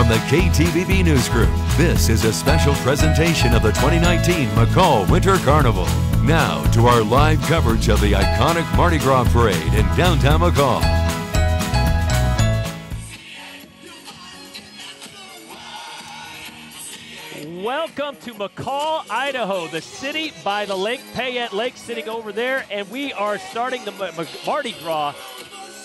From the KTVB News Group, this is a special presentation of the 2019 McCall Winter Carnival. Now to our live coverage of the iconic Mardi Gras Parade in downtown McCall. Welcome to McCall, Idaho, the city by the lake, Payette Lake, sitting over there, and we are starting the Mardi Gras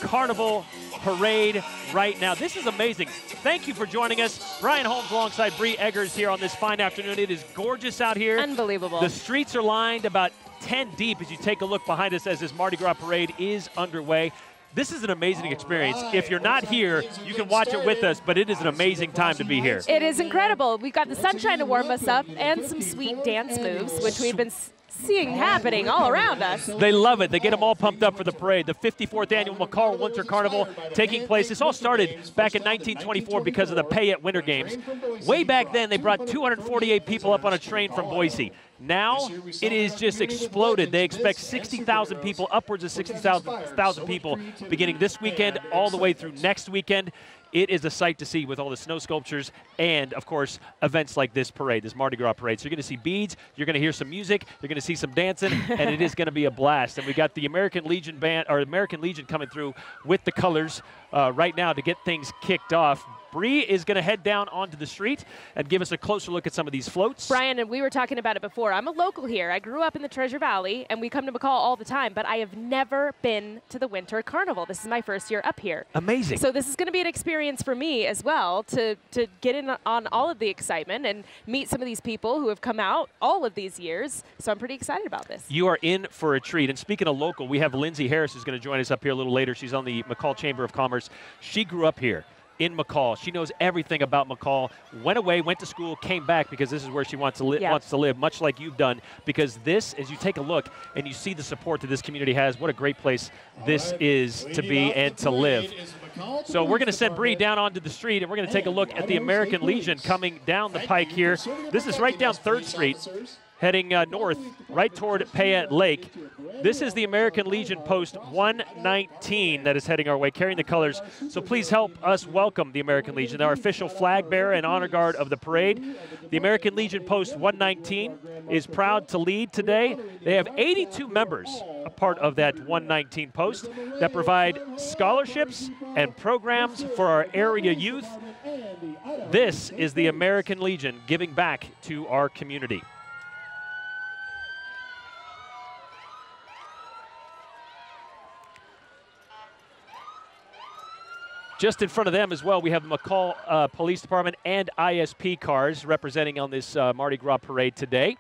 Carnival Parade right now. This is amazing. Thank you for joining us. Brian Holmes alongside Bree Eggers here on this fine afternoon. It is gorgeous out here. Unbelievable. The streets are lined about 10 deep as you take a look behind us as this Mardi Gras Parade is underway. This is an amazing experience. If you're not here, you can watch it with us, but it is an amazing time to be here. It is incredible. We've got the sunshine to warm us up and some sweet dance moves, which we've been s- seeing happening all around us. They love it. They get them all pumped up for the parade. The 54th annual McCall Winter Carnival taking place. This all started back in 1924 because of the pay Payette Winter Games. Way back then, they brought 248 people up on a train from Boise. Now it is just exploded. They expect 60,000 people, upwards of 60,000 people, beginning this weekend all the way through next weekend. It is a sight to see with all the snow sculptures and, of course, events like this parade, this Mardi Gras parade. So you're going to see beads, you're going to hear some music, you're going to see some dancing, and it is going to be a blast. And we got the American Legion band, or American Legion coming through with the colors uh, right now to get things kicked off. Bree is going to head down onto the street and give us a closer look at some of these floats. Brian, and we were talking about it before. I'm a local here. I grew up in the Treasure Valley, and we come to McCall all the time, but I have never been to the Winter Carnival. This is my first year up here. Amazing. So this is going to be an experience for me as well to to get in on all of the excitement and meet some of these people who have come out all of these years. So I'm pretty excited about this. You are in for a treat. And speaking of local, we have Lindsay Harris who's going to join us up here a little later. She's on the McCall Chamber of Commerce. She grew up here in McCall. She knows everything about McCall. Went away, went to school, came back because this is where she wants to live. Yeah. Wants to live, much like you've done. Because this, as you take a look and you see the support that this community has, what a great place this is to be and to live. So we're going to send Bree down onto the street, and we're going to take a look at the American Legion coming down the pike here. This is right down Third Street, heading uh, north, right toward Payette Lake. This is the American Legion Post 119 that is heading our way, carrying the colors. So please help us welcome the American Legion, our official flag bearer and honor guard of the parade. The American Legion Post 119 is proud to lead today. They have 82 members, a part of that 119 post, that provide scholarships and programs for our area youth. This is the American Legion giving back to our community. Just in front of them as well, we have the McCall uh, Police Department and ISP cars representing on this uh, Mardi Gras parade today.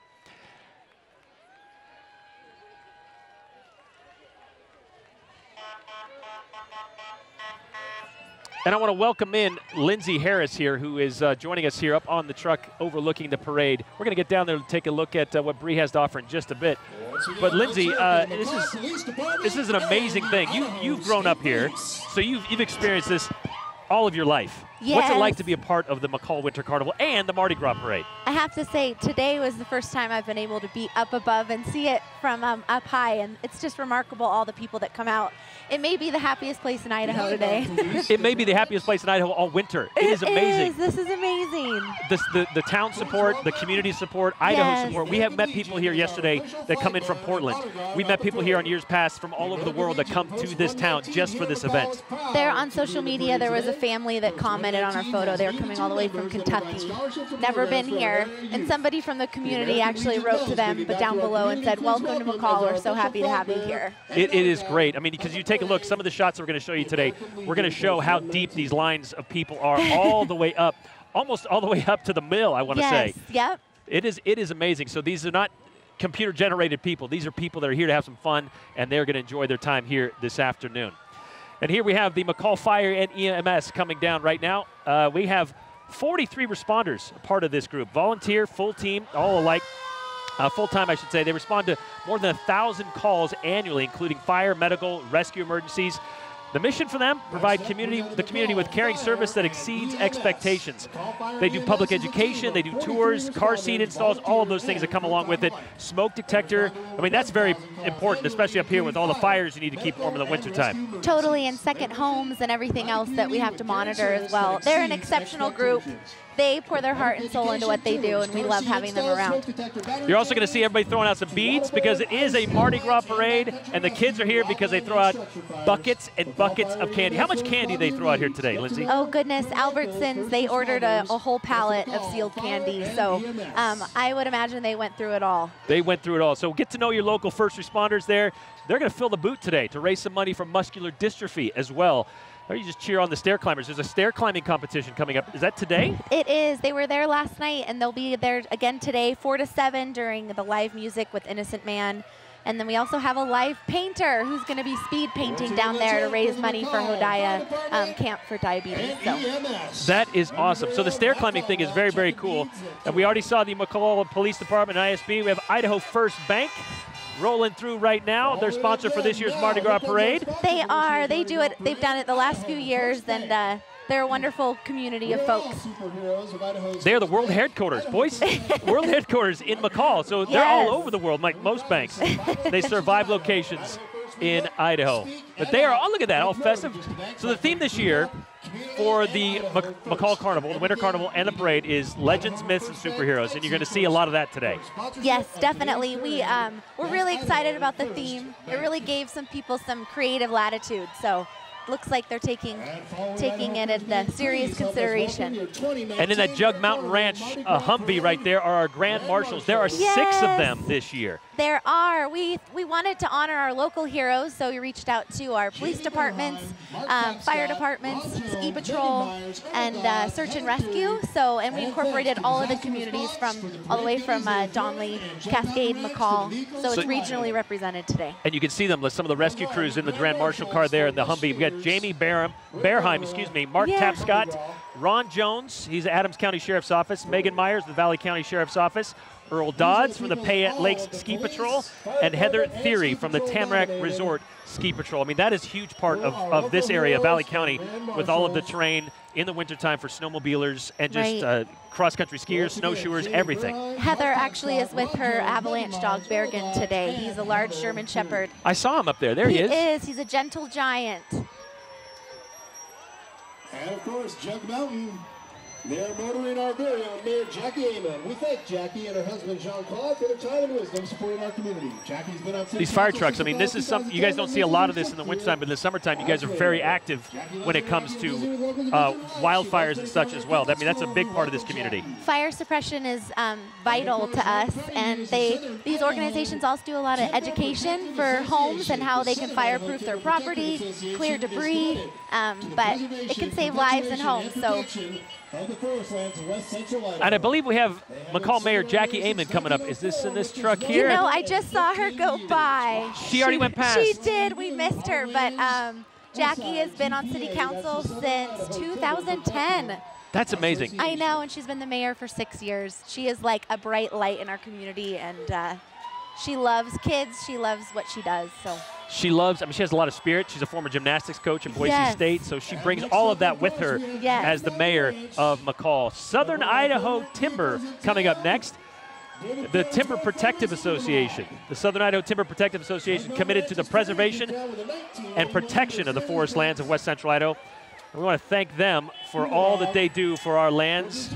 And I want to welcome in Lindsay Harris here, who is uh, joining us here up on the truck overlooking the parade. We're going to get down there and take a look at uh, what Bree has to offer in just a bit. But Lindsay, uh, this is this is an amazing thing. You you've grown up here, so you've you've experienced this all of your life. What's it like to be a part of the McCall Winter Carnival and the Mardi Gras Parade? I have to say, today was the first time I've been able to be up above and see it from um, up high, and it's just remarkable all the people that come out. It may be the happiest place in Idaho today. It may be the happiest place in Idaho all winter. it is amazing. is. This is amazing. the, the, the town support, the community support, Idaho Yes. support. We have met people here yesterday that come in from Portland. We met people here on years past from all over the world that come to this town just for this event. There on social media, there was a family that commented on our photo. They were coming all the way from Kentucky, never been here, and somebody from the community actually wrote to them, but down below, and said, "Welcome to McCall. We're so happy to have you here." It, it is great. I mean, because you take a look, some of the shots we're going to show you today, we're going to show how deep these lines of people are all the way up, almost all the way up to the mill, I want to yes. say. Yep. It is it is amazing. So these are not computer generated people. These are people that are here to have some fun and they're going to enjoy their time here this afternoon. And here we have the McCall Fire and EMS coming down right now. Uh, we have 43 responders, part of this group, volunteer, full team, all alike. Uh, full time, I should say. They respond to more than a thousand calls annually, including fire, medical, rescue emergencies. The mission for them: provide community the community with caring service that exceeds expectations. They do public education, they do tours, car seat installs, all of those things that come along with it. Smoke detector. I mean, that's very important, especially up here with all the fires you need to keep warm in the wintertime. Totally, and second homes and everything else that we have to monitor as well. They're an exceptional group. They pour their heart and soul into what they do, and we love having them around. You're also going to see everybody throwing out some beads because it is a Mardi Gras parade, and the kids are here because they throw out buckets and buckets of candy. How much candy they throw out here today, Lindsay? Oh goodness, Albertsons, they ordered a, a whole pallet of sealed candy, so um, I would imagine they went through it all. They went through it all. So get to know your local first responders there. They're going to fill the boot today to raise some money for muscular dystrophy as well. Or you just cheer on the stair climbers. There's a stair climbing competition coming up. Is that today? It is. They were there last night, and they'll be there again today, 4 to 7 during the live music with Innocent Man. And then we also have a live painter who's going to be speed painting down there to raise money for Hodia um, Camp for Diabetes. So That is awesome. So the stair climbing thing is very, very cool. And we already saw the McCall Police Department and ISP. We have Idaho First Bank rolling through right now. They're sponsor for this year's Mardi Gras parade. they are. They do it. They've done it the last few years, and uh, they're a wonderful community of folks. They are the world headquarters, boys. world headquarters in McCall. So they're all over the world, like most banks. they survive locations in Idaho. But they are, oh, look at that, all festive. So the theme this year for the Mc- McCall Carnival, the Winter Carnival, and the parade is legends, myths, and superheroes. And you're going to see a lot of that today. Yes, definitely. We um, we're really excited about the theme. It really gave some people some creative latitude. So looks like they're taking taking it into serious consideration. And in that Jug Mountain Ranch uh, Humvee right there are our grand marshals. There are six of them this year. There are. We we wanted to honor our local heroes, so we reached out to our police departments, um, fire departments, ski patrol, and uh, search and rescue. So and we incorporated all of the communities from all the way from uh, Donnelly, Cascade, McCall. So it's So- regionally represented today. And you can see them, with some of the rescue crews in the Grand Marshal car there in the Humvee. We've got Jamie Barham, Bearheim, excuse me, Mark Yeah. Tapscott, Ron Jones, he's at Adams County Sheriff's Office, Megan Myers, the Valley County Sheriff's Office, Earl Dodds from the Payette Lakes Ski Patrol, and Heather Theory from the Tamarack Resort Ski Patrol. I mean, that is a huge part of, of this area, Valley County, with all of the terrain in the wintertime for snowmobilers and just Right. uh, cross-country skiers, snowshoers, everything. Heather actually is with her avalanche dog Bergen today. He's a large German Shepherd. I saw him up there. There he, is. He's a gentle giant. And of course, Jug Mountain. They're motoring our very own Mayor Jackie Aymon. We thank Jackie and her husband Jean Claude for their time and wisdom supporting our community. Jackie's been on city These fire trucks, I mean, this is something, you guys don't see a lot of this in the wintertime, but in the summertime, you guys are very active when it comes to uh, wildfires and such as well. I mean, that's a big part of this community. Fire suppression is um, vital to us, and they these organizations also do a lot of education for homes and how they can fireproof their property, clear debris, um, but it can save lives and homes. So Of the Forest Lands of West Central Idaho. And I believe we have McCall Mayor Jackie Aymon coming up. Is this in this truck here? you know, I just saw her go by. She already went past. She did. We missed her, but um, Jackie has been on City Council since 2010. That's amazing. I know, and she's been the mayor for six years. She is like a bright light in our community, and uh, she loves kids. She loves what she does. So She loves, I mean, she has a lot of spirit. She's a former gymnastics coach in Boise Yes. State, so she brings all of that with her Yes. as the mayor of McCall. Southern Idaho Timber coming up next. The Timber Protective Association. The Southern Idaho Timber Protective Association committed to the preservation and protection of the forest lands of West Central Idaho. And we want to thank them for all that they do for our lands.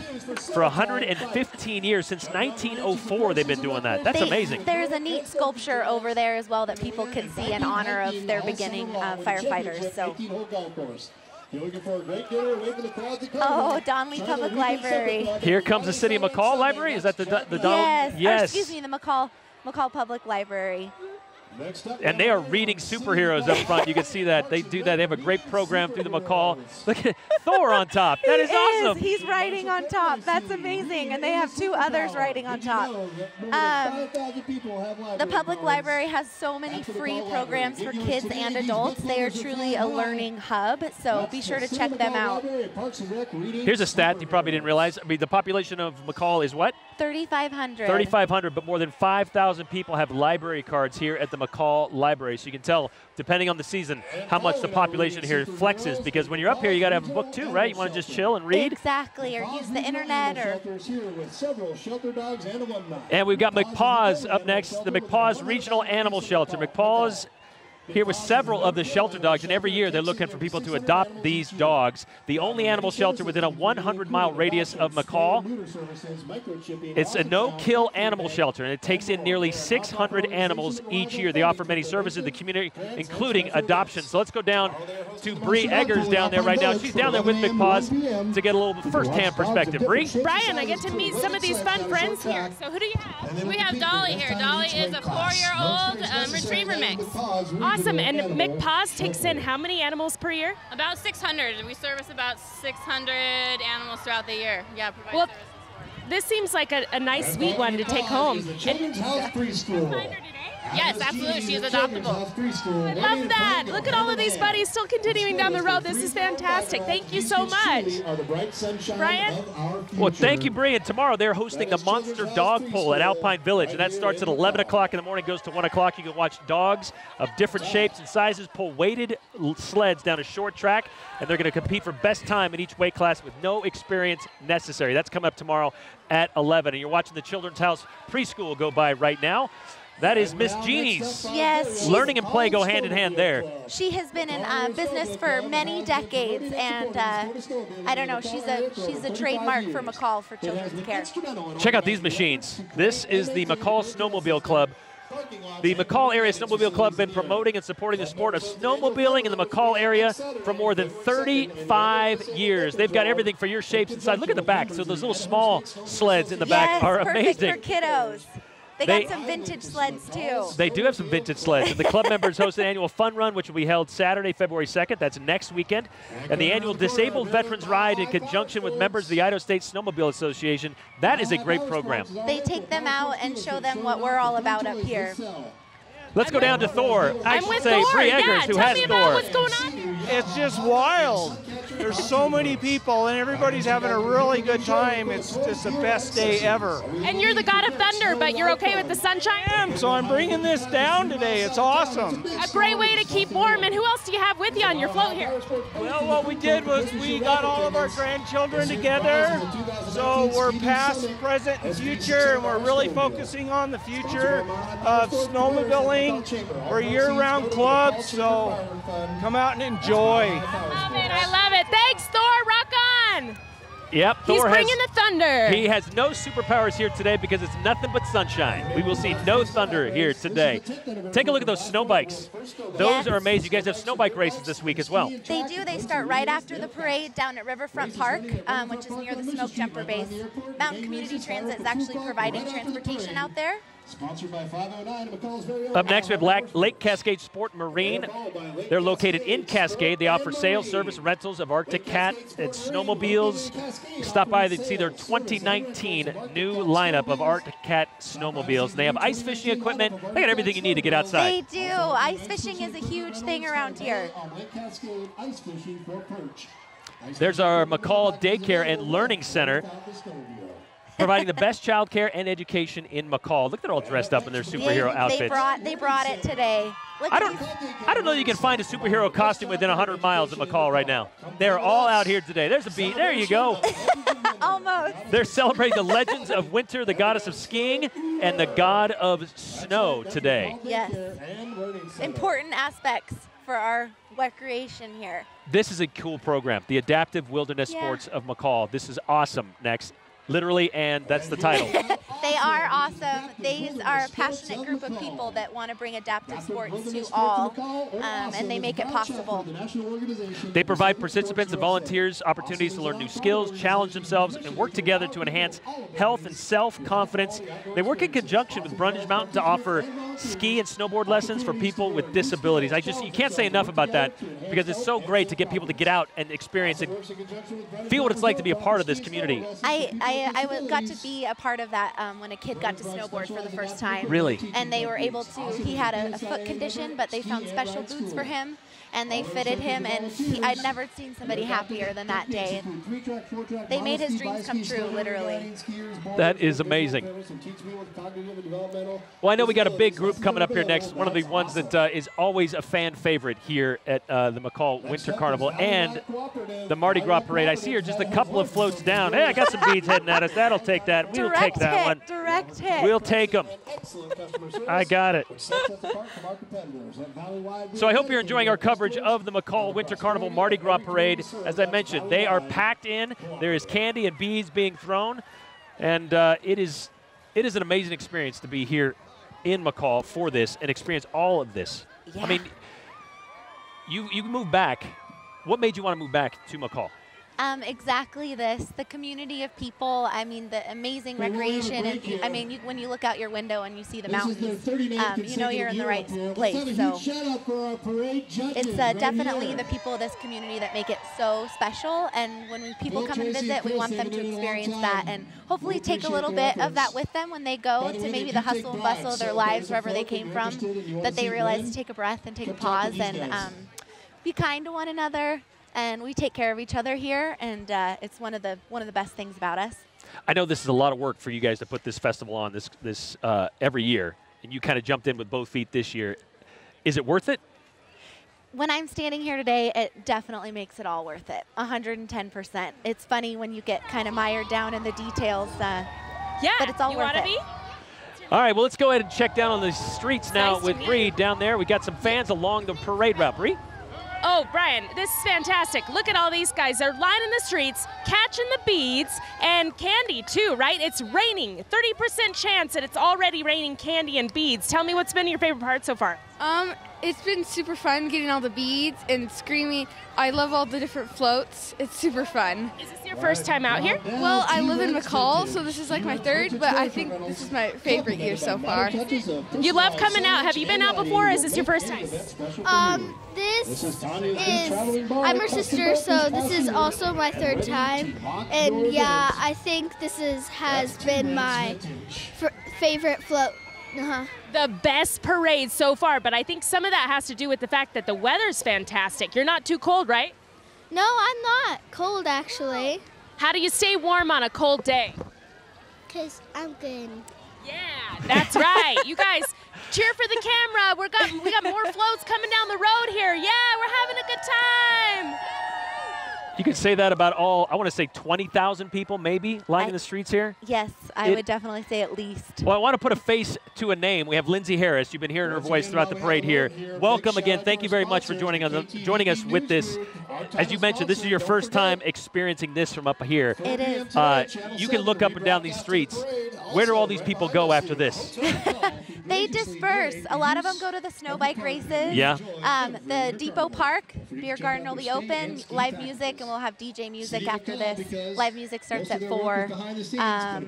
For 115 years, since 1904, they've been doing that. That's They- amazing. There's a neat sculpture over there as well that people can see in honor of their beginning uh, firefighters. So. 18-hole golf course. You're looking for a great dinner away from the crowd to come. Oh, Donnelly Public Library. Here comes the City of McCall Library. Is that the the Donald? Yes. Or excuse me, the McCall McCall Public Library. Next up, And they are reading superheroes up front. You can see that they do that. They have a great program through the McCall. Look at Thor on top. That is, is awesome. He's riding on top. That's amazing. And they have two others riding on top. Um, The public library has so many free programs for kids and adults. They are truly a learning hub, so be sure to check them out. Here's a stat you probably didn't realize. I mean, the population of McCall is what? 3,500. 3,500, but more than 5,000 people have library cards here at the McCall Library. So you can tell, depending on the season, how much the population here flexes. Because when you're up here, you got to have a book too, right? You want to just chill and read. Exactly, or use the internet, or Shelters here with several shelter dogs and alumni. And we've got McPaws up next, the McPaws Regional Animal Shelter. McPaws here with several of the shelter dogs, and every year they're looking for people to adopt these dogs. The only animal shelter within a 100 mile radius of McCall. Neuter services, microchipping, It's a no kill animal shelter, and it takes in nearly 600 animals each year. They offer many services in the community, including adoption. So let's go down to Bree Eggers down there right now. She's down there with McPaws to get a little first hand perspective. Bree? Brian, I get to meet some of these fun friends here. So who do you have? We have Dolly here. Dolly is a four-year-old um, retriever mix. Awesome. And McPaws takes in how many animals per year? About 600. We service about 600 animals throughout the year. Yeah, provide Well, services for. This seems like a, a nice, sweet one to take home. Children's House Preschool. Yes, absolutely. She is adoptable. I love that. Look at all of these buddies still continuing down the road. This is fantastic. Thank you so much. Are the bright sunshine Brian? Well, thank you, future. Bree. And tomorrow they're hosting the Monster Dog Pull at Alpine Village, and that starts at 11 o'clock in the morning, goes to 1 o'clock. You can watch dogs of different shapes and sizes pull weighted sleds down a short track, and they're going to compete for best time in each weight class with no experience necessary. That's coming up tomorrow at 11. And you're watching the Children's House preschool go by right now. That is Miss Jeannie's. yes, Learning and play go hand in hand there. she has been in uh, business for many decades, and uh, I don't know, she's a she's a trademark for McCall for children's care. Check out these machines. This is the McCall Snowmobile Club. The McCall Area Snowmobile Club been promoting and supporting the sport of snowmobiling in the McCall area for more than 35 years. They've got everything for your shapes inside. Look at the back. So those little small sleds in the back yes, are perfect amazing. for kiddos. They, They- got some vintage sleds too. They do have some vintage sleds. And the club members host an annual fun run, which will be held Saturday, February 2nd. That's next weekend. And the annual Disabled Veterans Ride in conjunction with members of the Idaho State Snowmobile Association. That is a great program. They take them out and show them what we're all about up here. Let's go down to Thor. I I'm should with say Thor. Bree yeah, Eggers, who tell has me Thor. about what's going on. It's just wild. There's so many people, and everybody's having a really good time. It's just the best day ever. And you're the god of thunder, but you're okay with the sunshine? And so I'm bringing this down today. It's awesome. A great way to keep warm. And who else do you have with you on your float here? Well, what we did was we got all of our grandchildren together. So we're past, present, and future, and we're really focusing on the future of snowmobiling. We're a year-round club, so come out and enjoy. Love it. I love it. Thanks, Thor. Rock on. Yep, He's Thor has. bringing the thunder. He has no superpowers here today because it's nothing but sunshine. We will see no thunder here today. Take a look at those snow bikes. Those Yes. are amazing. You guys have snow bike races this week as well. They do. They start right after the parade down at Riverfront Park, um, which is near the Smoke Jumper Base. Mountain Community Transit is actually providing transportation out there. Sponsored by 509 McCall's very own. Up next, we have Lac- Lake Cascade Sport Marine. They're located in Cascade. They offer sales, service, rentals of Arctic Cat and snowmobiles. Stop by to see their 2019 new lineup of Arctic Cat snowmobiles. They have ice fishing equipment. They got everything you need to get outside. They do. Ice fishing is a huge thing around here. On Lake Cascade ice fishing for perch. Ice There's our McCall Daycare and Learning Center. Without the snowmobile. providing the best child care and education in McCall. Look, they're all dressed up in their superhero they outfits. brought they brought it today. Look I don't, I don't know you can find a superhero costume within 100 miles of McCall right now. They're all out here today. There's a beat. There you go. almost. They're celebrating the legends of winter, the goddess of skiing, and the god of snow today. Yes. And learning center. Important aspects for our recreation here. This is a cool program, the Adaptive Wilderness Yeah. Sports of McCall. This is awesome. Next, literally, and that's the title. They are awesome. These are a passionate group of people that want to bring adaptive sports to all, um, and they make it possible. The national organization. They provide participants and volunteers opportunities to learn new skills, challenge themselves, and work together to enhance health and self-confidence. They work in conjunction with Brundage Mountain to offer ski and snowboard lessons for people with disabilities. I just you can't say enough about that because it's so great to get people to get out and experience and feel what it's like to be a part of this community. I, I, I w- got to be a part of that um, when a kid got to snowboard for the first time. Really? And they were able to, he had a, a foot condition, but they found special boots for him. And they fitted him, and he, I'd never seen somebody happier than that day. They made his dreams come true, literally. That is amazing. Well, I know we got a big group coming up here next. One of the ones that uh, is always a fan favorite here at uh, the McCall Winter Carnival and the Mardi Gras Parade. I see here just a couple of floats down. Hey, I got some beads heading at us. That'll take that. We'll Direct take that hit, one. Direct hit. We'll take them. I got it. So I hope you're enjoying our coverage of the McCall Winter Carnival Mardi Gras Parade. As I mentioned, they are packed in. There is candy and beads being thrown, and uh, it is it is an amazing experience to be here in McCall for this and experience all of this. Yeah. I mean, you you moved back. What made you want to move back to McCall? Um, exactly this. The community of people. I mean, the amazing recreation, and I mean, you, when you look out your window and you see the mountains, um, you know you're in the right place. So it's uh, definitely the people of this community that make it so special. And when people come and visit, we want them to experience that and hopefully take a little bit of that with them when they go to maybe the hustle and bustle of their lives, wherever they came from. That they realize to take a breath and take a pause and um, be kind to one another and we take care of each other here, and uh, it's one of the one of the best things about us. I know this is a lot of work for you guys to put this festival on this this uh, every year, and you kind of jumped in with both feet this year. Is it worth it? When I'm standing here today, it definitely makes it all worth it. 110%. It's funny when you get kind of mired down in the details. Uh, Yeah, but it's all you worth wanna it. be? All right, well, let's go ahead and check down on the streets now nice with meet Bree down there. We got some fans along the parade route. Bree? Oh, Brian, this is fantastic. Look at all these guys. They're lining the streets, catching the beads, and candy, too, right? It's raining. 30% chance that it's already raining candy and beads. Tell me what's been your favorite part so far. Um, it's been super fun getting all the beads and screaming. I love all the different floats. It's super fun. Is this your first time out here? Well, I live in McCall, so this is like my third, but I think this is my favorite year so far. You love coming out. Have you been out before, or is this your first time? Um, this is, I'm her sister, so this is also my third time. And yeah, I think this is has been my f- favorite float. Uh-huh. The best parade so far, but I think some of that has to do with the fact that the weather's fantastic. You're not too cold, right? No, I'm not cold actually, How do you stay warm on a cold day? because I'm good. Yeah, that's right. You guys cheer for the camera. We got we got more floats coming down the road here. Yeah, we're having a good time. You could say that about all, I want to say 20,000 people maybe lining I- the streets here. Yes, I It- would definitely say at least. Well, I want to put a face to a name. We have Lindsay Harris. You've been hearing her voice throughout the parade here. Welcome again. Thank you very much for joining us, joining us with this. As you mentioned, this is your first time experiencing this from up here. It is. Uh, you can look up and down these streets. Where do all these people go after this? They disperse. A lot of them go to the snow bike races. Yeah. Um, the Depot Park Beer Garden will be open, live music, and we'll have DJ music after this. Live music starts at four. Um,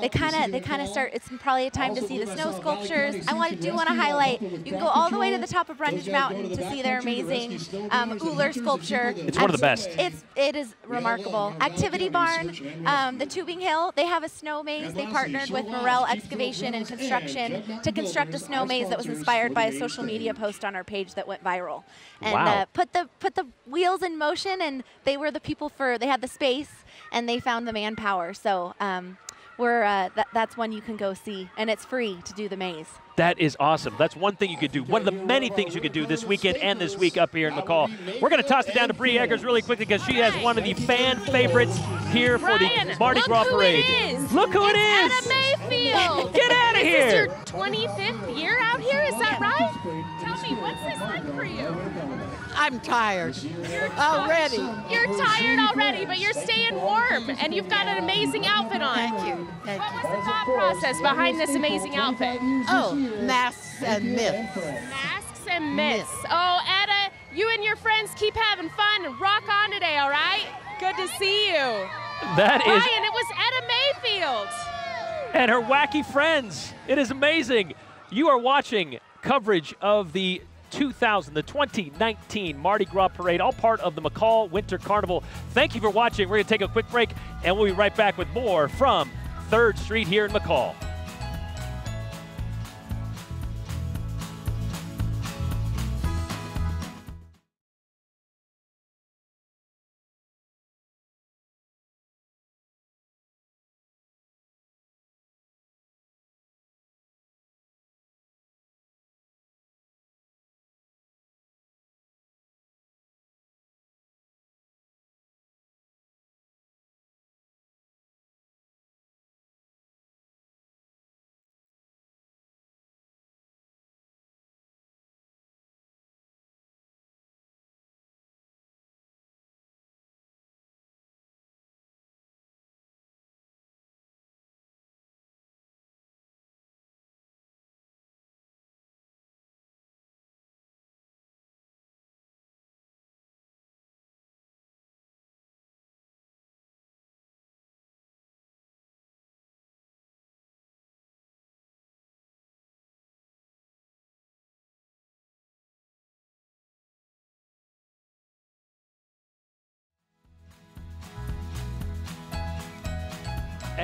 they kind of they kind of start. It's probably a time to see the snow sculptures. I want to do want to highlight. You can go all the way to the top of Brundage Mountain to see their amazing um, Uller sculpture. It's one of the best. It's it is remarkable. Activity Barn, um, the Tubing Hill. They have a snow maze. They partnered with Morel Excavation and Construction to construct a snow maze that was inspired by a social media post on our page that went viral. And Wow. uh, put the put the wheels in motion, and they were the people for. They had the space, and they found the manpower. So. Um, we're, uh, that, that's one you can go see, and it's free to do the maze. That is awesome. That's one thing you could do. One of the many things you could do this weekend and this week up here in McCall. We're going to toss it down to Bree Eggers really quickly because she has one of the fan favorites here for Brian, the Mardi look Gras parade. it is. Look who it it's is. Anna Mayfield. Get outta This here. is your 25th year out here. Is that right? Tell me, what's this like for you? I'm tired You're already. You're tired already, but you're staying warm, and you've got an amazing outfit on. Thank you. Thank What was the thought process behind this amazing outfit? Oh, masks and myths. Masks and myths. Oh, Etta, you and your friends keep having fun and rock on today, all right? Good to see you. That is Ryan, it was Etta Mayfield. and her wacky friends. It is amazing. You are watching coverage of the 2000, the 2019 Mardi Gras Parade, all part of the McCall Winter Carnival. Thank you for watching. We're going to take a quick break, and we'll be right back with more from 3rd Street here in McCall.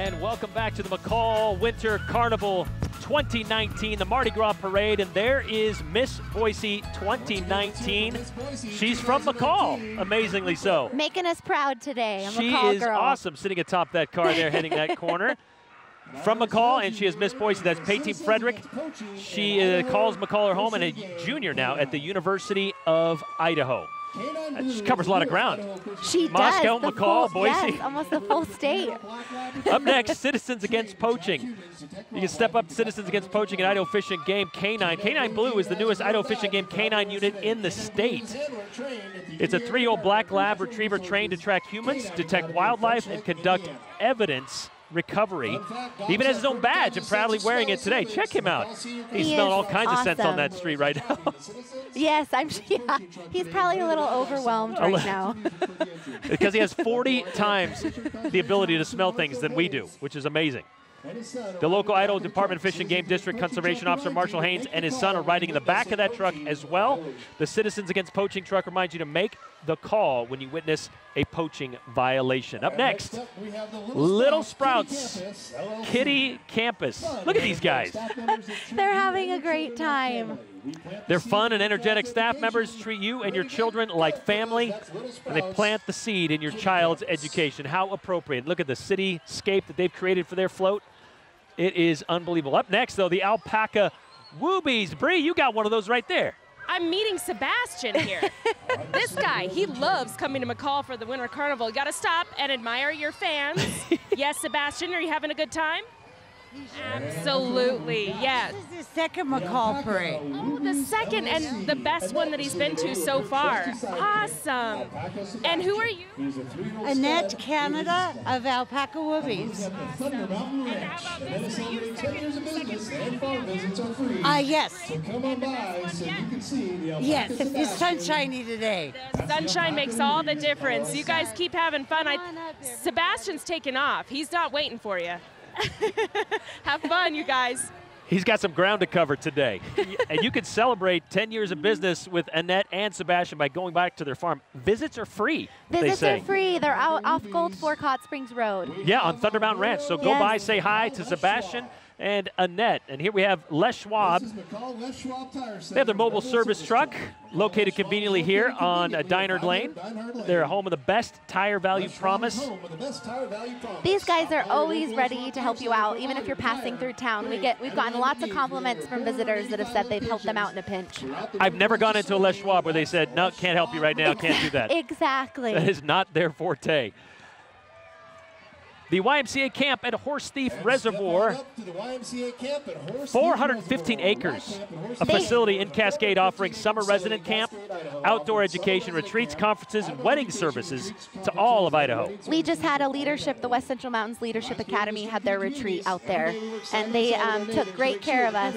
And welcome back to the McCall Winter Carnival 2019, the Mardi Gras Parade. And there is Miss Boise 2019. She's from McCall, amazingly so. Making us proud today. I'm she McCall is girl. awesome sitting atop that car there, heading that corner. From McCall, and she is Miss Boise. That's Peyton Frederick. She uh, calls McCall her home and a junior now at the University of Idaho. She covers a lot of ground. She Moscow, does. McCall, full- Boise. Yes, almost the full state. Up next, Citizens Against Poaching. You can step up to Citizens Against Poaching and Idaho Fish and Game Canine. Canine Blue is the newest Idaho Fishing and Game canine unit in the state. It's a three-year-old black lab retriever trained to track humans, detect wildlife, and conduct evidence recovery. He even has his own badge and proudly wearing it today. Check him out. He's He smelling all kinds of scents on that street right now. Yes, I'm. Yeah, he's probably a little overwhelmed right now. because he has 40 times the ability to smell things than we do, which is amazing. The local Idaho Department of Fish and Game District Conservation Officer Marshall Haynes and his son are riding in the back of that truck as well. The Citizens Against Poaching truck reminds you to make the call when you witness a poaching violation. Up next, Little Sprouts Kitty Campus. Look at these guys. They're having a great time. Their fun and energetic staff members treat you and your children like family, and they plant the seed in your child's education. How appropriate. Look at the cityscape that they've created for their float. It is unbelievable. Up next, though, the alpaca woobies. Bree, you got one of those right there. I'm meeting Sebastian here. this guy, he loves coming to McCall for the Winter Carnival. You gotta stop and admire your fans. yes, Sebastian, are you having a good time? Absolutely, yes. This is the second McCall parade. Oh, the second and the best one that he's been to so far. Awesome. And who are you? Annette Canada of Alpaca Woobies. Uh, yes. Yes, it's sunshiny today. Sunshine makes all the difference. You guys keep having fun. I, Sebastian's taking off. He's not waiting for you. Have fun, you guys. He's got some ground to cover today. and you can celebrate 10 years of business with Annette and Sebastian by going back to their farm. Visits are free, they Visits say. are free. They're out off Gold Fork Hot Springs Road. Yeah, on Thunder Mountain Ranch. So go Yes. by, say hi to Sebastian and Annette. And here we have Les Schwab. They have their mobile service truck located conveniently here on uh, Deinhard Lane. They're home of the best tire value promise. These guys are always ready to help you out, even if you're passing through town. We get we've gotten lots of compliments from visitors that have said they've helped them out in a pinch. I've never gone into a Les Schwab where they said, no, can't help you right now, can't do that. Exactly. That is not their forte. The YMCA camp at Horse Thief Reservoir 415 acres. A facility in Cascade offering summer resident camp, outdoor education, retreats, conferences, and wedding services to all of Idaho. We just had a leadership, the West Central Mountains Leadership Academy had their retreat out there, and they um, took great care of us.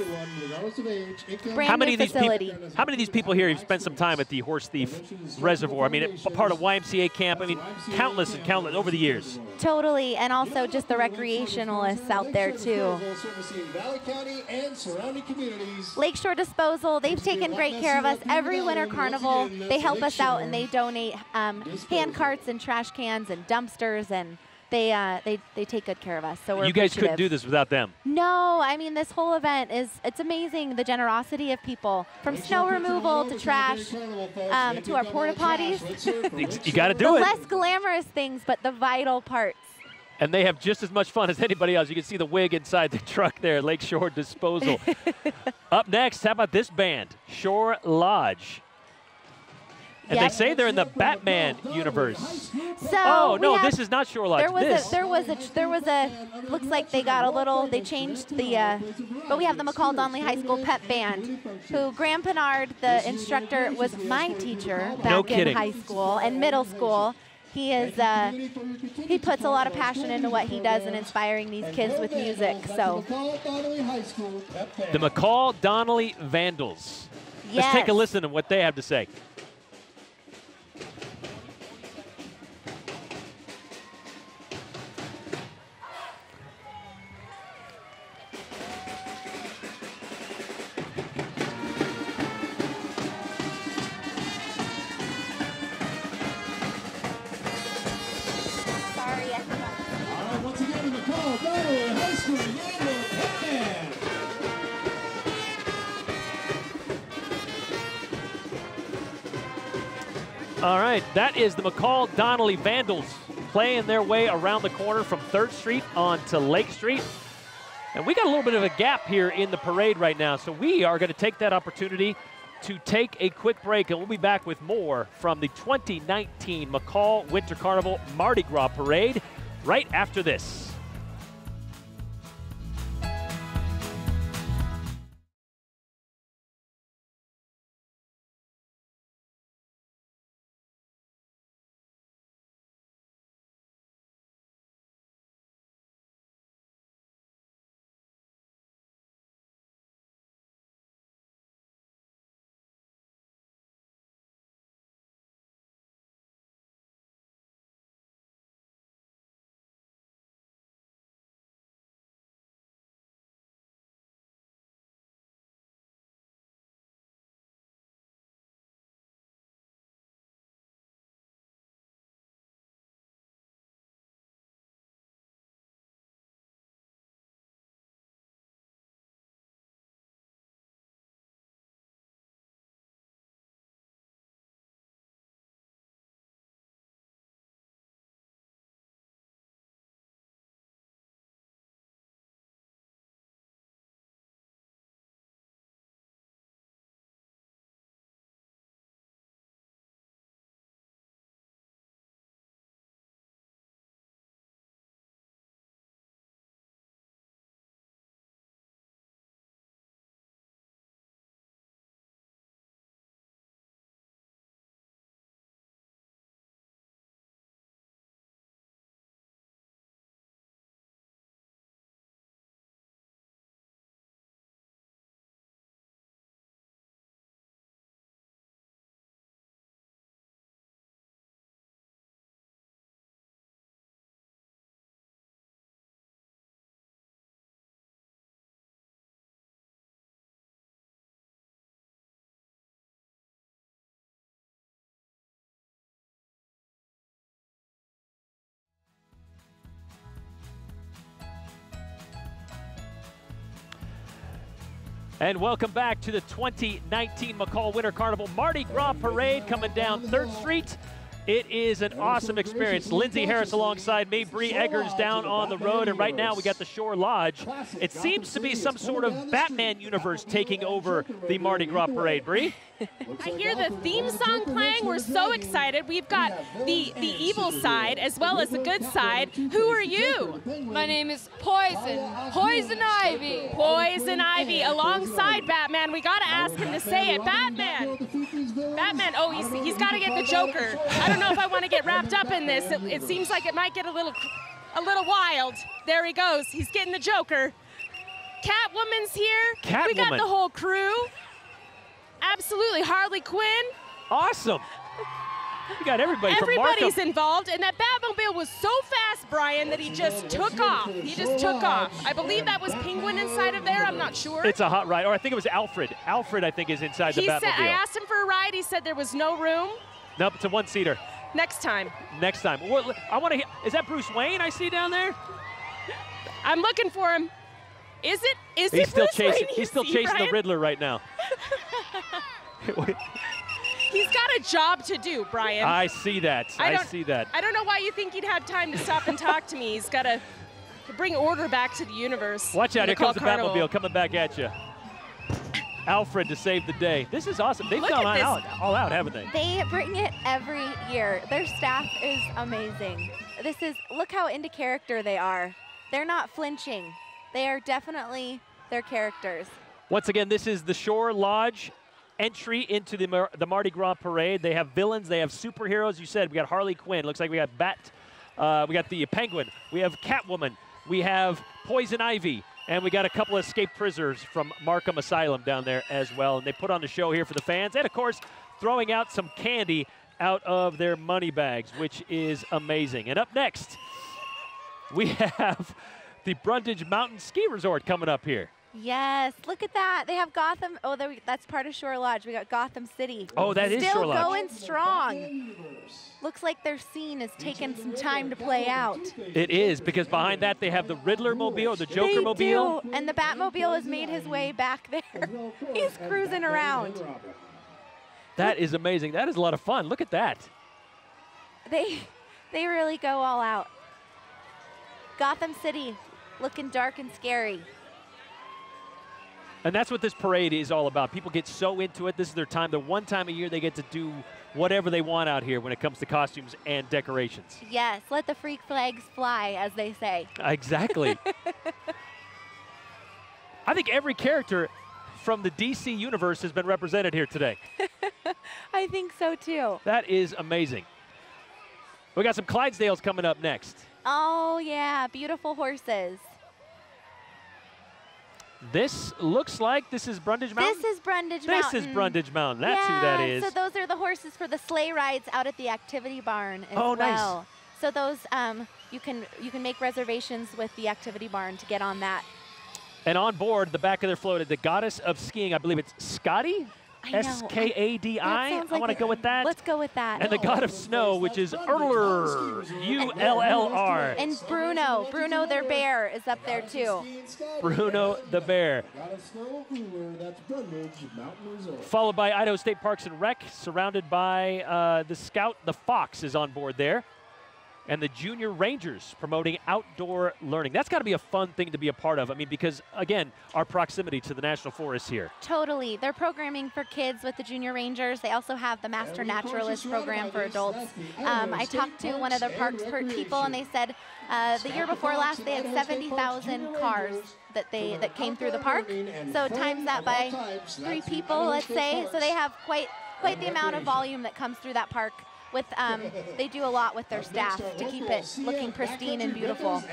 Brand How many, new of these facility. people, how many of these people here have spent some time at the Horse Thief Reservoir? I mean, it- a part of YMCA camp. I mean, countless and countless over the years. Totally, and also just the recreationalists out there too. Lakeshore Disposal, they've taken great care of us every winter carnival. They help us out and they donate um, hand carts and trash cans and dumpsters and they uh, they they take good care of us. So we're You guys couldn't do this without them. No, I mean this whole event is it's amazing the generosity of people from snow removal to trash um, to our porta potties. You got to the do it. less glamorous things, but the vital parts. And they have just as much fun as anybody else. You can see the wig inside the truck there, Lakeshore Disposal. Up next, how about this band, Shore Lodge? And Yes. they say they're in the Batman universe. So oh no, have- this is not Shore Lodge. There was this. a there was a there was a looks like they got a little they changed the uh, but we have the McCall Donnelly High School pep band who Graham Pinard the instructor was my teacher back No in high school and middle school. He is uh, he puts a lot of passion into what he does in inspiring these kids with music. So the McCall Donnelly Vandals. Let's take a listen to what they have to say. All right, that is the McCall Donnelly Vandals playing their way around the corner from 3rd Street onto Lake Street. And we got a little bit of a gap here in the parade right now, so we are going to take that opportunity to take a quick break, and we'll be back with more from the 2019 McCall Winter Carnival Mardi Gras Parade right after this. And welcome back to the 2019 McCall Winter Carnival Mardi Gras Parade coming down 3rd Street. It is an awesome experience. Lindsey Harris alongside me, Bree Eggers down on the road, and right now we got the Shore Lodge. It seems to be some sort of Batman universe taking over the Mardi Gras Parade. Bree? I hear the theme song playing. We're so excited. We've got the the evil side as well as the good side. Who are you? My name is Poison. Poison Ivy. Poison Ivy alongside Batman. We got to ask him to say it. Batman. Batman. Oh, he's, he's got to get the Joker. I don't know if I want to get wrapped up in this. It, it seems like it might get a little a little wild. There he goes. He's getting the Joker. Catwoman's here. Catwoman. We got the whole crew. Absolutely, Harley Quinn. Awesome. We got everybody Everybody's from involved, and that Batmobile was so fast, Brian, that he just took off. He just took off. I believe that was Penguin inside of there. I'm not sure. It's a hot ride, or I think it was Alfred. Alfred, I think, is inside he the Batmobile. said, I asked him for a ride. He said there was no room. Nope, it's a one-seater. Next time. Next time. Well, I want to. hear, Is that Bruce Wayne I see down there? I'm looking for him. Is it? Is he's it still Bruce chasing. Wayne? He's still See, chasing Brian? the Riddler right now. He's got a job to do, Brian. I see that. I, don't- see that. I don't know why you think he'd have time to stop and talk to me. He's got to bring order back to the universe. Watch out! Here McCall comes the Carnival. Batmobile coming back at you. Alfred to save the day. This is awesome. They've Look gone all out, all out, haven't they? They bring it every year. Their staff is amazing. This is, look how into character they are. They're not flinching. They are definitely their characters. Once again, this is the Shore Lodge entry into the, Mar- the Mardi Gras parade. They have villains, they have superheroes. You said we got Harley Quinn. Looks like we got Bat, uh, we got the Penguin, we have Catwoman, we have Poison Ivy, and we got a couple of escaped prisoners from Arkham Asylum down there as well. And they put on the show here for the fans, and of course, throwing out some candy out of their money bags, which is amazing. And up next, we have the Brundage Mountain Ski Resort coming up here. Yes, look at that. They have Gotham. Oh, there we, that's part of Shore Lodge. We got Gotham City. Oh, that is Still Shore Lodge. Still going strong. Looks like their scene is taking some time to play out. It is because behind that they have the Riddler mobile, the Joker they mobile. do, and the Batmobile has made his way back there. He's cruising around. That is amazing. That is a lot of fun. Look at that. They, they really go all out. Gotham City, looking dark and scary. And that's what this parade is all about. People get so into it. This is their time. The one time a year they get to do whatever they want out here when it comes to costumes and decorations. Yes, let the freak flags fly, as they say. Uh, exactly. I think every character from the DC universe has been represented here today. I think so too. That is amazing. We got some Clydesdales coming up next. Oh, yeah, beautiful horses. This looks like this is Brundage Mountain. This is Brundage this Mountain. This is Brundage Mountain. That's yeah, who that is. So those are the horses for the sleigh rides out at the activity barn as Oh, nice. well. So those um, you can you can make reservations with the activity barn to get on that. and on board, the back of their float, is the goddess of skiing. I believe it's Skadi. S K A D I. I want to go with that. Let's go with that. And the god of snow, which is Uller. U L L R. And Bruno, Bruno their bear is up there too. Bruno the bear. Got a snow cooler. That's Brundage Mountain Resort. Followed by Idaho State Parks and Rec, surrounded by uh, the Scout, the Fox is on board there. And the Junior Rangers promoting outdoor learning. That's got to be a fun thing to be a part of. I mean, because, again, our proximity to the National Forest here. Totally. They're programming for kids with the Junior Rangers. They also have the Master Naturalist program for adults. Um, I talked to one of the parks people, and they said uh, the year before last they had 70,000 cars that they that came through the park. So times that by three people, let's say. So they have quite quite the amount of volume that comes through that park. With um, they do a lot with their staff to keep it looking pristine and beautiful.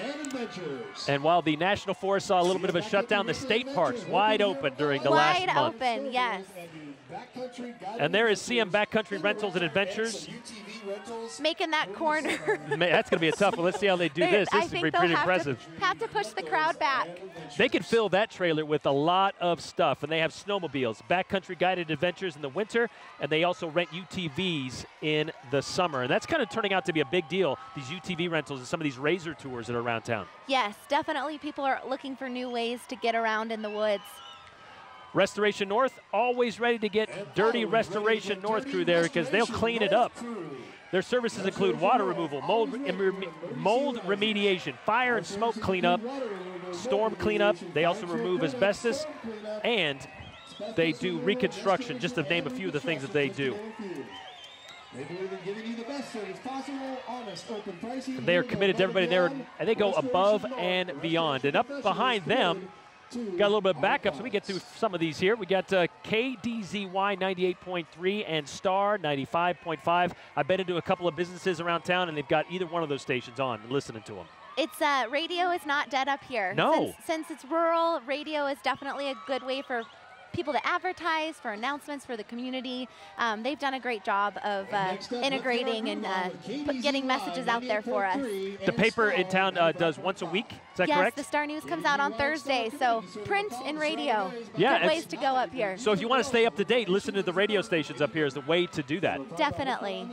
And while the National Forest saw a little bit of a shutdown, the state parks wide open during the Wide last month. Wide open, yes. And there is CM Backcountry Rentals and Adventures. Making that corner. That's going to be a tough one. Let's see how they do They- this. I This is think pretty, they'll pretty have impressive. To, have to push the crowd back. They can fill that trailer with a lot of stuff, and they have snowmobiles, backcountry guided adventures in the winter, and they also rent UTVs in the summer. And that's kind of turning out to be a big deal, these UTV rentals and some of these razor tours that are around town. Yes, definitely people are looking for new ways to get around in the woods. Restoration North, always ready to get Dirty Restoration North crew there because they'll clean it up. Their services include water removal, mold, mold remediation, fire and smoke cleanup, storm cleanup. They also remove asbestos, and they do reconstruction, just to name a few of the things that they do. They. They are committed to everybody there, and they go above and beyond. And up behind them, got a little bit of backup, so we get through some of these here. We got uh, KDZY 98.3 and Star 95.5. I've been into a couple of businesses around town, and they've got either one of those stations on and listening to them. It's uh, radio is not dead up here. No. Since, since it's rural, radio is definitely a good way for people to advertise, for announcements for the community. Um, they've done a great job of uh, integrating and uh, getting messages out there for us. The paper in town uh, does once a week. Is that correct? yes, correct? the Star News comes out on Thursday, so print and radio. Yeah, good it's- ways to go up here. So if you want to stay up to date, listen to the radio stations up here is the way to do that. Definitely.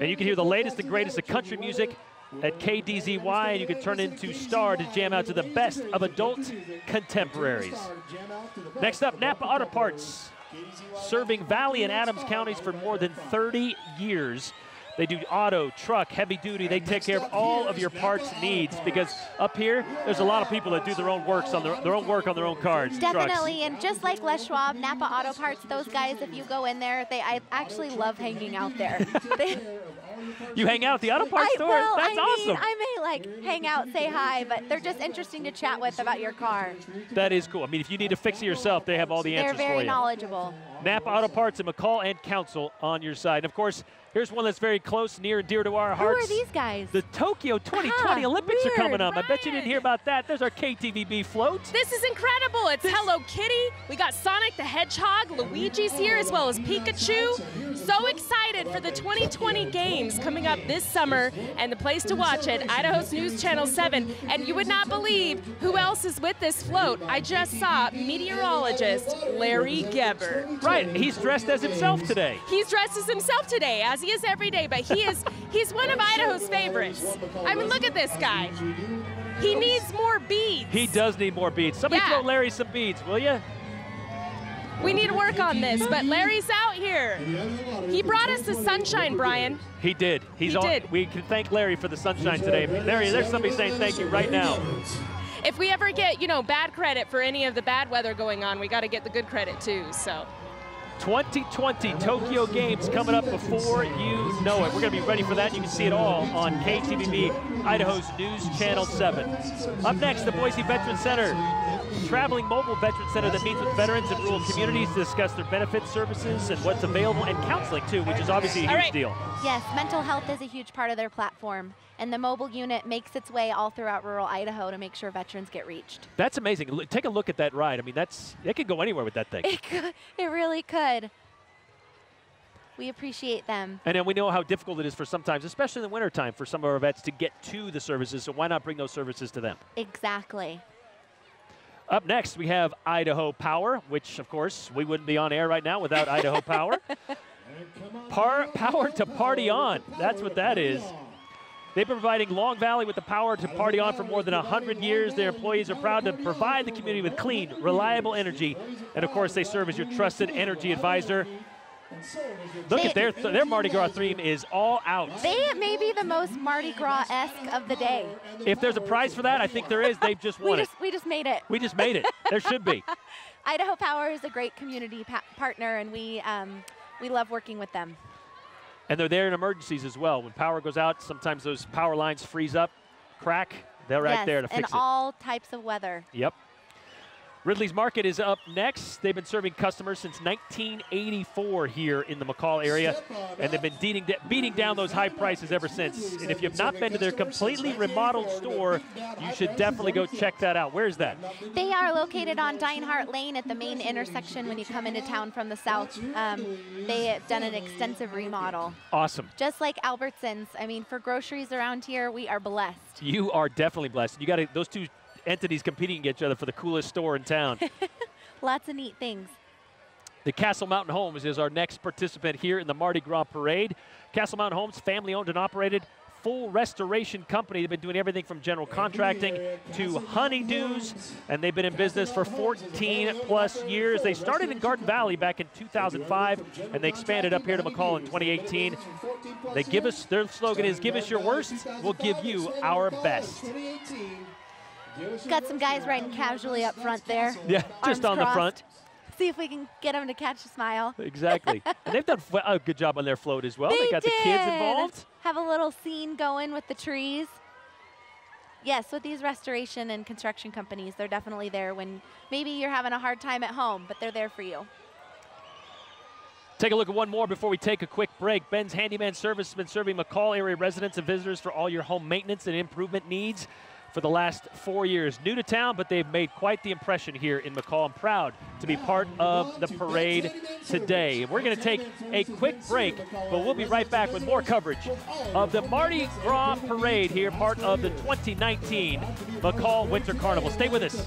And you can hear the latest and greatest of country music at KDZY, and you can turn into Star to jam out to the best of adult contemporaries. Next up, Napa Auto Parts, serving Valley and Adams counties for more than 30 years. They do auto, truck, heavy duty. They take care of all of your parts needs because up here, there's a lot of people that do their own works on their, their own work on their own cars. trucks. Definitely, and just like Les Schwab, Napa Auto Parts, those guys, if you go in there, they I actually love hanging out there. They- You hang out at the auto parts I, store? well, That's I mean, awesome. I may like hang out, say hi, but they're just interesting to chat with about your car. that is cool. I mean, if you need to fix it yourself, they have all the They're answers very for you. knowledgeable. Napa Auto Parts and McCall and Council on your side. And of course, here's one that's very close, near and dear to our hearts. Who are these guys? The Tokyo 2020 Ah, Olympics weird, are coming up. I bet you didn't hear about that. There's our KTVB float. This is incredible. It's Hello Kitty. We got Sonic the Hedgehog, Luigi's here, as well as Pikachu. So excited for the 2020 games coming up this summer, and the place to watch it, Idaho's News Channel 7. And you would not believe who else is with this float. I just saw meteorologist Larry Gebert. Right, he's dressed as himself today. He's dressed as himself today, as he is every day, but he is he's one of Idaho's favorites. I mean, look at this guy. He needs more beads. He does need more beads. Somebody Yeah. throw Larry some beads, will you? We need to work on this, but Larry's out here. He brought us the sunshine, Brian. He did. He's He on. did. We can thank Larry for the sunshine today. Larry, there's somebody saying thank you right now. If we ever get, you know, bad credit for any of the bad weather going on, we got to get the good credit too. So 2020 Tokyo Games coming up before you know it. We're going to be ready for that. You can see it all on KTVB, Idaho's News Channel 7. Up next, the Boise Veteran Center, traveling mobile veteran center that meets with veterans in rural communities to discuss their benefits, services, and what's available, and counseling too, which is obviously a huge right. deal. Yes, mental health is a huge part of their platform, and the mobile unit makes its way all throughout rural Idaho to make sure veterans get reached. That's amazing. Look- Take a look at that ride. I mean, that's it could go anywhere with that thing. It could, it really could. We appreciate them. And then we know how difficult it is for sometimes, especially in the wintertime, for some of our vets to get to the services. So why not bring those services to them? Exactly. Up next, we have Idaho Power, which, of course, we wouldn't be on air right now without Idaho Power. Par- power to party on. That's what that is. They've been providing Long Valley with the power to party on for more than 100 years. Their employees are proud to provide the community with clean, reliable energy. And of course, they serve as your trusted energy advisor. Look at their, their Mardi Gras theme is all out. They may be the most Mardi Gras esque of the day. If there's a prize for that, I think there is. They've just We won it. we just made it. We just made it. There should be. Idaho Power is a great community pa- partner, and we um, we love working with them. And they're there in emergencies as well. When power goes out, sometimes those power lines freeze up, crack. They're right there to fix it. all types of weather. Yep. Ridley's Market is up next. They've been serving customers since 1984 here in the McCall area, and they've been beating, beating down those high prices ever since. And if you have not been to their completely remodeled store, you should definitely go check that out. Where's that? They are located on Deinhard Lane at the main intersection when you come into town from the south. Um, they have done an extensive remodel. Awesome. Just like Albertsons. I mean, for groceries around here, we are blessed. You are definitely blessed. You got those two entities competing against each other for the coolest store in town. Lots of neat things. The Castle Mountain Homes is our next participant here in the Mardi Gras Parade. Castle Mountain Homes, family owned and operated, full restoration company. They've been doing everything from general contracting to honeydews, and they've been in business for 14 plus years. They started in Garden Valley back in 2005, and they expanded up here to McCall in 2018. They give us, their slogan is give us your worst, we'll give you our best. Got some guys riding casually up front there. Yeah, just on the front. See if we can get them to catch a smile. Exactly. and they've done a good job on their float as well. They, got the kids involved. Have a little scene going with the trees. Yes, with these restoration and construction companies, they're definitely there when maybe you're having a hard time at home, but they're there for you. Take a look at one more before we take a quick break. Ben's Handyman Service has been serving McCall area residents and visitors for all your home maintenance and improvement needs for the last four years. New to town, but they've made quite the impression here in McCall. I'm proud to be part of the parade today. We're going to take a quick break, but we'll be right back with more coverage of the Mardi Gras Parade here, part of the 2019 McCall Winter Carnival. Stay with us.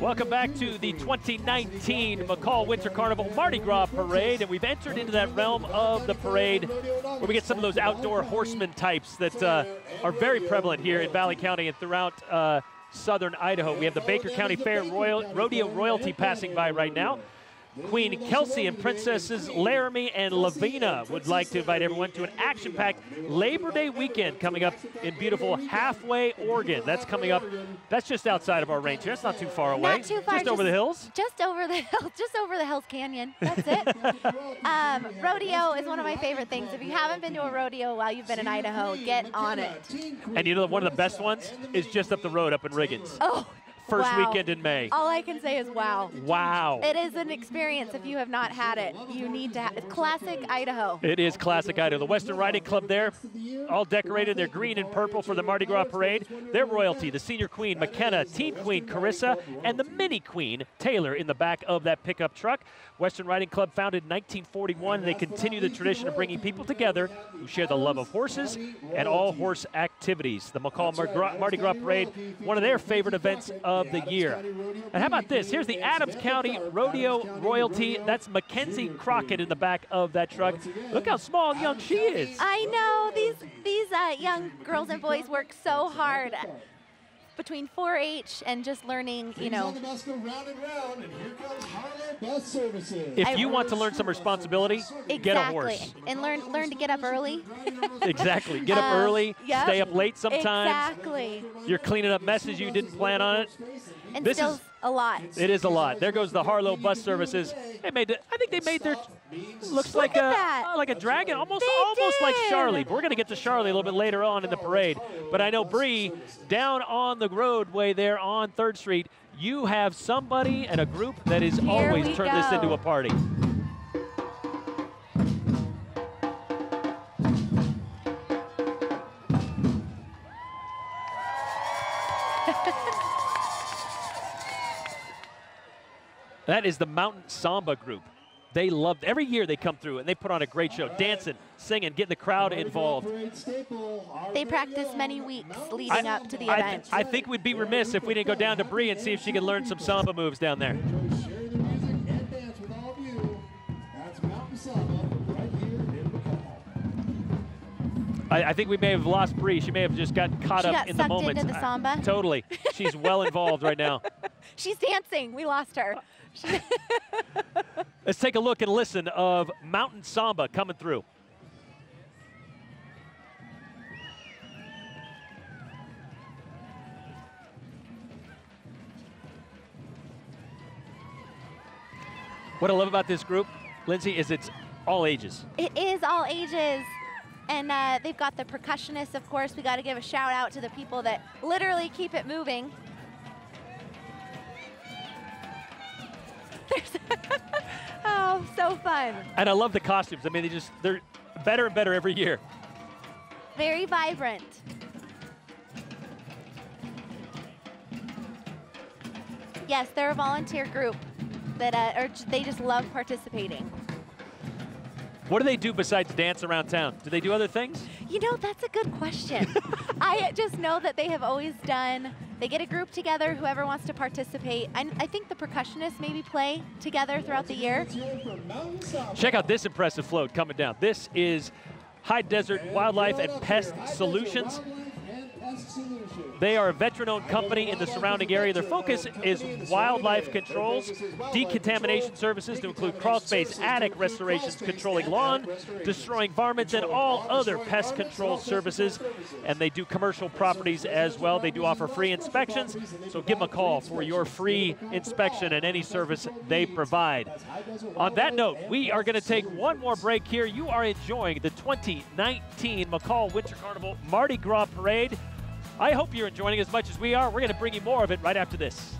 Welcome back to the 2019 McCall Winter Carnival Mardi Gras Parade, and we've entered into that realm of the parade where we get some of those outdoor horseman types that uh, are very prevalent here in Valley County and throughout uh, southern Idaho. We have the Baker County Fair Royal, Rodeo Royalty passing by right now. Queen Kelsey and Princesses Laramie and Lavina would like to invite everyone to an action-packed Labor Day weekend coming up in beautiful Halfway, Oregon. That's coming up. That's just outside of our range here. That's not too far away. Not too far. Just, over the hills. Just over the hills. Just over the Hells Canyon. That's it. um, rodeo is one of my favorite things. If you haven't been to a rodeo while you've been in Idaho, get on it. And you know one of the best ones is just up the road up in Riggins. Oh, First wow. weekend in May. All I can say is wow. Wow. It is an experience. If you have not had it, you need to have it. Classic Idaho. It is classic Idaho. The Western Riding Club there, all decorated. They're green and purple for the Mardi Gras parade. Their royalty, the senior queen McKenna, team queen Carissa, and the mini queen Taylor in the back of that pickup truck. Western Riding Club founded in 1941. They continue the tradition of bringing people together who share the love of horses and all horse activities. The McCall Mardi Gras Parade, one of their favorite events of the year. And how about this? Here's the Adams County Rodeo Royalty. That's Mackenzie Crockett in the back of that truck. Look how small and young she is. I know these these uh, young girls and boys work so hard between 4-H and just learning, you know. If you want to learn some responsibility, exactly. get a horse. And learn learn to get up early. exactly. Get up Um, early, yep. stay up late sometimes. Exactly. You're cleaning up messes you didn't plan on it. And This still is- a lot. It is a lot. There goes the Harlow Bus Services. They made it. I think they made their. Looks like at a uh, like a dragon, almost They almost like. Charlie. But we're gonna get to Charlie a little bit later on in the parade. But I know Bree, down on the roadway there on Third Street, you have somebody and a group that is Here always turned this into a party. That is the Mountain Samba group. They love every year they come through and they put on a great show, dancing, singing, getting the crowd involved. They practice many weeks leading up to the I, event. I think we'd be remiss if we didn't go down to Bree and see if she could learn some samba moves down there. I, I think we may have lost Bree. She may have just gotten caught She up got in the moment. into the samba? totally. She's well involved right now. She's dancing. We lost her. Let's take a look and listen of Mountain Samba coming through. What I love about this group, Lindsay, is it's all ages. It is all ages. And uh, they've got the percussionists, of course. We got to give a shout out to the people that literally keep it moving. There's oh, so fun. And I love the costumes. I mean, they just, they're better and better every year. Very vibrant. Yes, they're a volunteer group that uh, are, they just love participating. What do they do besides dance around town? Do they do other things? You know, that's a good question. I just know that they have always done, they get a group together, whoever wants to participate. I, I think the percussionists maybe play together throughout the year. Check out this impressive float coming down. This is High Desert Wildlife and Pest Solutions. They are a veteran-owned company in the surrounding area. Their focus is wildlife controls, decontamination services to include crawl space, attic restorations, controlling lawn, destroying varmints, and all other pest control services. And they do commercial properties as well. They do offer free inspections, so give them a call for your free inspection and any service they provide. On that note, we are going to take one more break here. You are enjoying the 2019 McCall Winter Carnival Mardi Gras Parade. I hope you're enjoying as much as we are. We're going to bring you more of it right after this.